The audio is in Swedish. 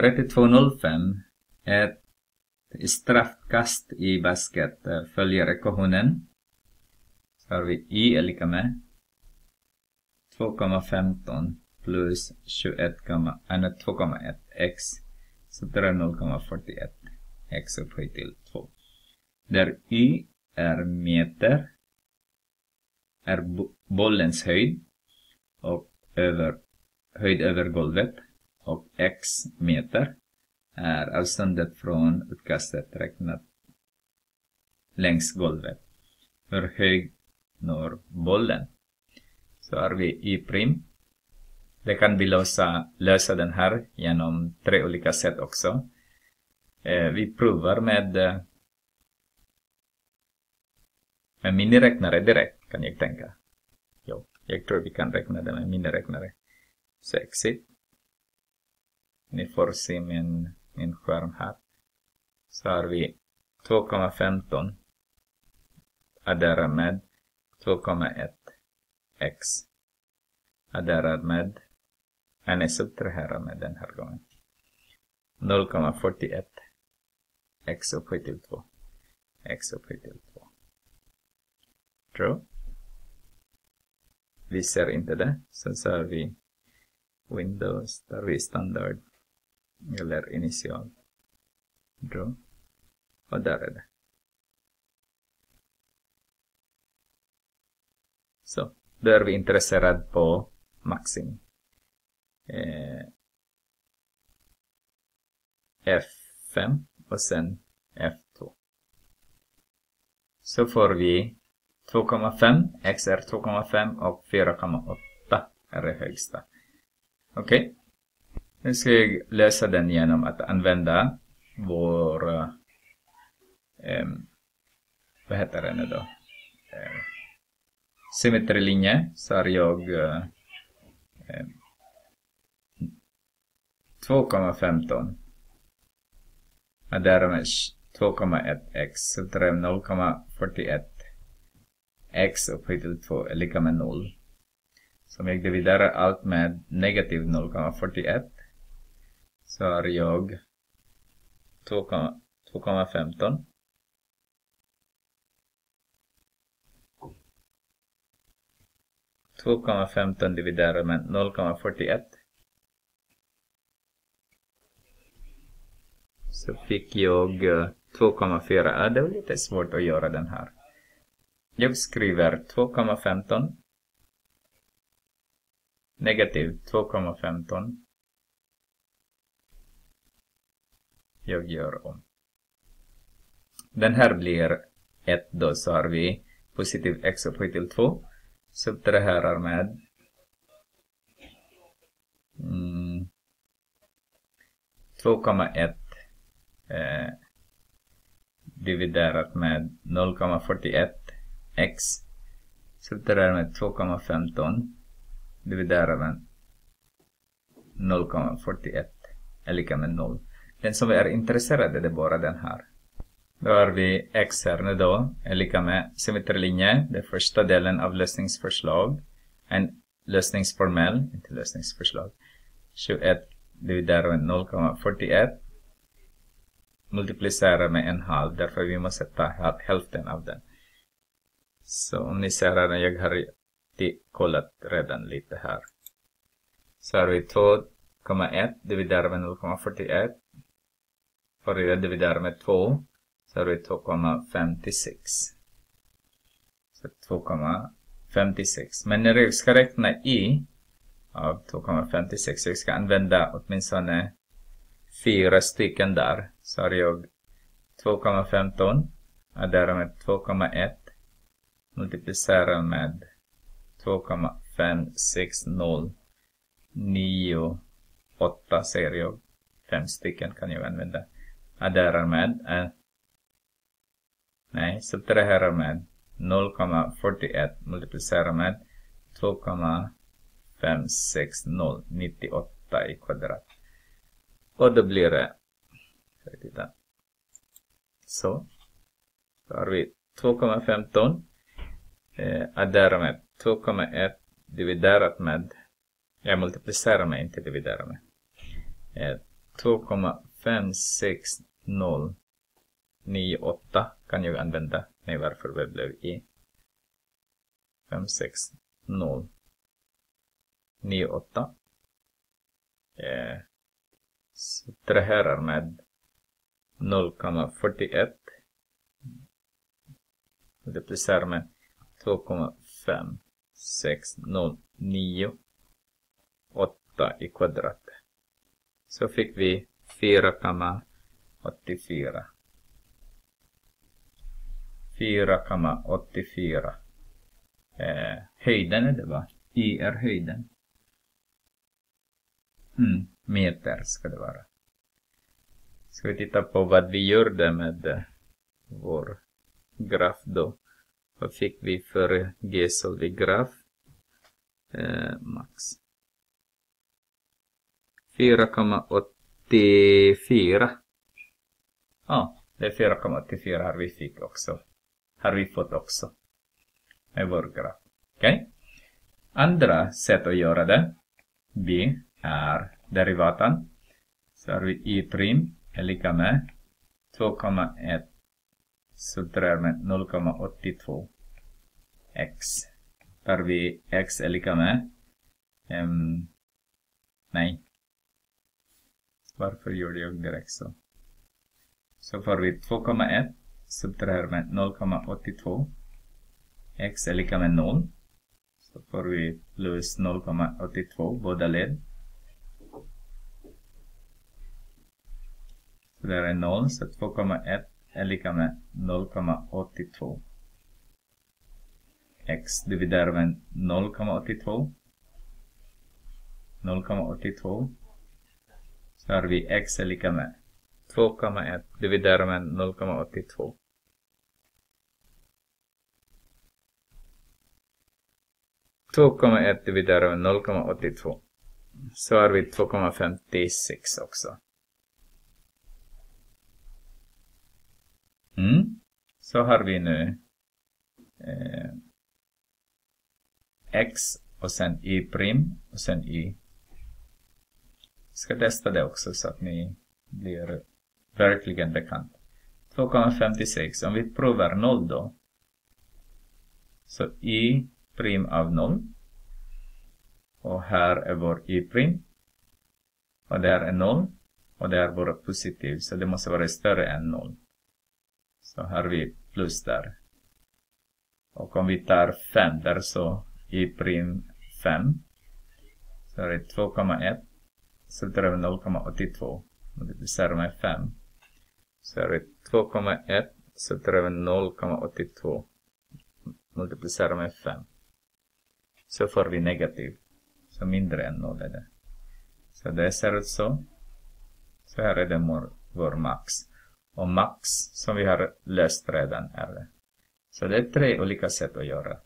3205. Ett straffkast i basket följer ekvationen. Så har vi y är lika med 2,15 plus 2,1 äh, x. Så det är 0,41 x upphöjt till 2. Där y är meter är bollens höjd och över, höjd över golvet och x meter är avståndet från utkastet räknat längs golvet. Hur hög når bollen? Så har vi i prim. Det kan vi lösa, lösa den här genom tre olika sätt också. Eh, vi provar med, eh, med miniräknare direkt kan jag tänka. Jo, jag tror vi kan räkna det med miniräknare. Så exit. Ni får se min, min skärm här. Så har vi 2,15 adderad med 2,1 x adderad med, han är subtraherad med den här gången. 0,41 x upphöjt till 2. x upphöjt till 2. True. Vi ser inte det. Sen så har vi Windows, där vi standard eller initial. Draw. Och där är det. Så, då är vi intresserade på maxim. Eh, F5 och sen F2. Så får vi 2,5, x är 2,5 och 4,8 är det högsta. Okej. Okay. Nu ska jag lösa den genom att använda vår eh, vad heter den nu då? Eh, symmetrilinje så har jag eh, ehm, 2,15 och därmed 2,1x så drev 0,41 x upphöjt till 2 är lika med 0. Så om jag dividerar allt med negativ 0,41 så har jag. 2,15 2,15 dividerat med 0,41 så fick jag eh, 2,4. Det var lite svårt att göra den här. Jag skriver 2,15 negativ 2,15 jag gör om. Den här blir 1 då så har vi positiv x upphöjt till 2 subtraherar med mm, 2,1 eh, dividerat med 0,41 x subtraherar med 2,15 dividerat med 0,41 är lika med 0. Den som är intresserad är bara den här. Då har vi x här nu då, är lika med symmetrilinje, den första delen av lösningsförslag. En lösningsformell, inte lösningsförslag. 21 dividerat med 0,41 multiplicera med en halv, därför vi måste ta hälften av den. Så om ni ser här, jag har kollat redan lite här. Så har vi 2,1 dividerat med 0,41 Förra dividerar med 2 så har vi 2,56. Så 2,56. Men när jag ska räkna i av 2,56, jag ska använda åtminstone fyra stycken där. Så har jag 2,15 adderar med 2,1 multiplicerar med 2,560 9 8 säger jag. Fem stycken kan jag använda adderar med eh, nej, subtraherar med 0,41 multiplicerar med 2,56098 i kvadrat. Och då blir det, ska vi titta. Så. Då har vi 2,15 eh, adderar med 2,1 dividerat med, jag multiplicerar med, inte dividerar med. Eh, 2,56098 kan jag använda. Nej, varför det blev i. 56098. Eh, subtraherar med 0,41 multiplicerar med 2,5609 8 i kvadrat. Så fick vi 84 4,84. Eh, höjden är det va? I är höjden. Mm, meter ska det vara. Ska vi titta på vad vi gjorde med eh, vår graf då. Vad fick vi för G-solvig graf? Eh, max. 4,84. Ja, det är 4,84 har vi fick också. Har vi fått också. Med vår graf. Okej? Okay? Andra sätt att göra det. B är derivaten. Så har vi i prim är lika med 2,1 subtraherar med 0,82 x. Tar vi x är lika med um, nej. Varför gjorde jag direkt så? Så får vi 2,1 subtraherar med 0,82 x är lika med 0. Så får vi plus 0,82 båda led. Så där är 0, så 2,1 är lika med 0,82. x dividerar med 0,82. 0,82. Så har vi x är lika med 2,1 dividerar med 0,82. Två komma ett dividerar med 0,82. Så har vi 2,56 också. Mm. Så har vi nu eh, x och sen y prim och sen y. Jag Ska testa det också så att ni blir verkligen bekant. 2,56. Om vi provar 0 då. Så i prim av 0. Och här är vår i prim. Och där är 0. Och där är vår positiv. Så det måste vara större än 0. Så har vi plus där. Och om vi tar 5 där så i prim 5. Så är det 2,1. Så tar vi 0,82. Multiplicerar med 5. Så är det 2,1. Så tar vi 0,82. Multiplicerar med 5. Så får vi negativ. Så mindre än 0 är det. Så det ser ut så. Så här är det vår, vår max och max som vi har löst redan är det. Så det är tre olika sätt att göra.